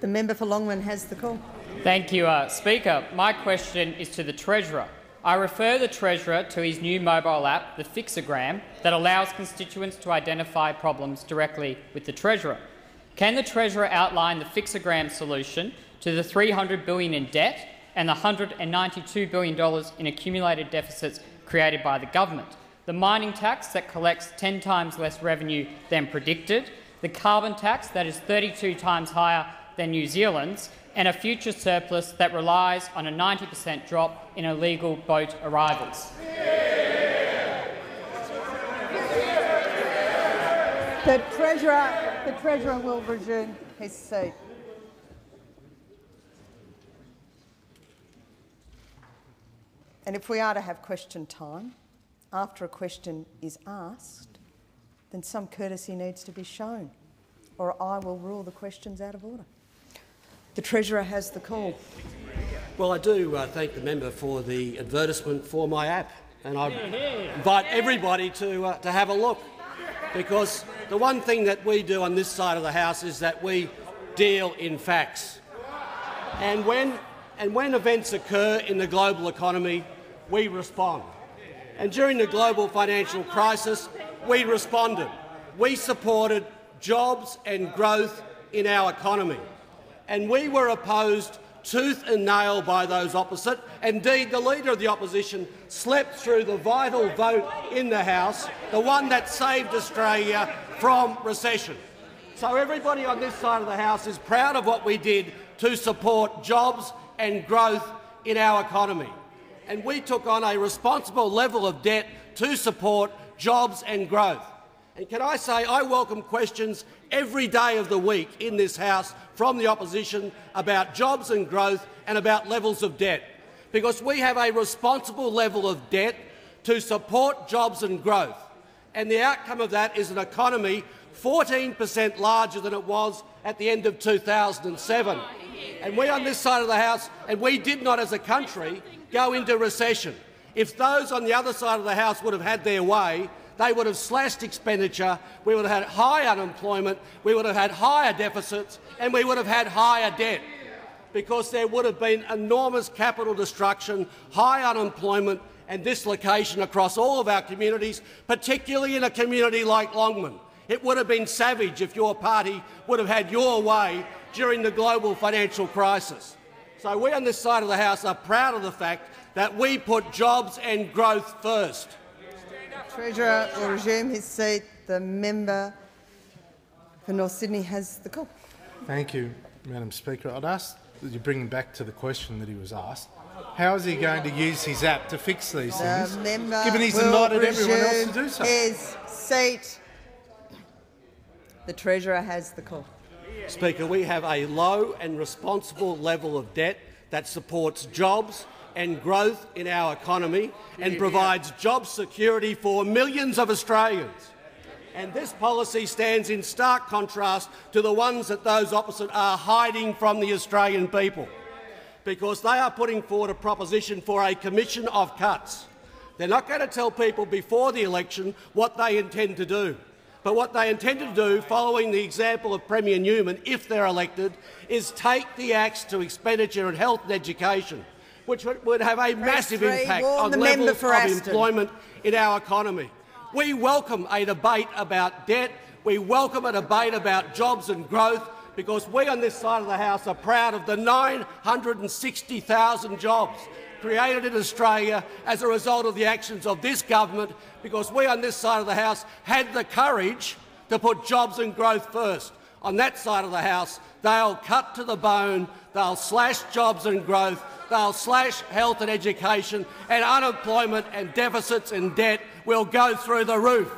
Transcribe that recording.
The member for Longman has the call. Thank you, uh, Speaker. My question is to the Treasurer. I refer the Treasurer to his new mobile app, the Fixogram, that allows constituents to identify problems directly with the Treasurer. Can the Treasurer outline the Fixogram solution to the 300 billion in debt and the $192 billion in accumulated deficits created by the government? The mining tax that collects 10 times less revenue than predicted, the carbon tax that is 32 times higher than New Zealand's, and a future surplus that relies on a 90 per cent drop in illegal boat arrivals. The Treasurer, the Treasurer will resume his seat. And if we are to have question time, after a question is asked, then some courtesy needs to be shown, or I will rule the questions out of order. The Treasurer has the call. Well, I do uh, thank the member for the advertisement for my app, and I invite everybody to, uh, to have a look, because the one thing that we do on this side of the House is that we deal in facts. And when, and when events occur in the global economy, we respond. And during the global financial crisis, we responded. We supported jobs and growth in our economy and we were opposed tooth and nail by those opposite. Indeed, the Leader of the Opposition slept through the vital vote in the House, the one that saved Australia from recession. So everybody on this side of the House is proud of what we did to support jobs and growth in our economy. And we took on a responsible level of debt to support jobs and growth. And can I say I welcome questions every day of the week in this House from the opposition about jobs and growth and about levels of debt, because we have a responsible level of debt to support jobs and growth. And the outcome of that is an economy 14 per cent larger than it was at the end of 2007. And we on this side of the House, and we did not as a country go into recession. If those on the other side of the House would have had their way, they would have slashed expenditure, we would have had high unemployment, we would have had higher deficits and we would have had higher debt because there would have been enormous capital destruction, high unemployment and dislocation across all of our communities, particularly in a community like Longman. It would have been savage if your party would have had your way during the global financial crisis. So we on this side of the House are proud of the fact that we put jobs and growth first. Treasurer will resume his seat. The member for North Sydney has the call. Thank you, Madam Speaker. I'd ask that you bring him back to the question that he was asked. How is he going to use his app to fix these the things, member given he's will invited everyone else to do so? His seat. The Treasurer has the call. Speaker, we have a low and responsible level of debt that supports jobs and growth in our economy and provides job security for millions of Australians. And this policy stands in stark contrast to the ones that those opposite are hiding from the Australian people, because they are putting forward a proposition for a commission of cuts. They're not going to tell people before the election what they intend to do. But what they intend to do, following the example of Premier Newman, if they're elected, is take the axe to expenditure in health and education which would have a massive impact on the levels of Aston. employment in our economy. We welcome a debate about debt. We welcome a debate about jobs and growth because we on this side of the House are proud of the 960,000 jobs created in Australia as a result of the actions of this government because we on this side of the House had the courage to put jobs and growth first. On that side of the House, they'll cut to the bone, they'll slash jobs and growth, they'll slash health and education, and unemployment and deficits and debt will go through the roof.